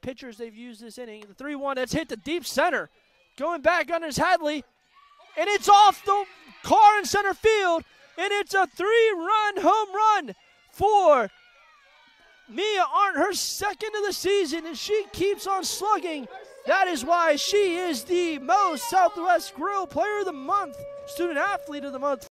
pitchers they've used this inning. The 3 1 that's hit the deep center. Going back on his Hadley. And it's off the car in center field. And it's a three run home run for Mia Arndt, her second of the season, and she keeps on slugging. That is why she is the Moe's Southwest Grill Player of the Month, Student Athlete of the Month.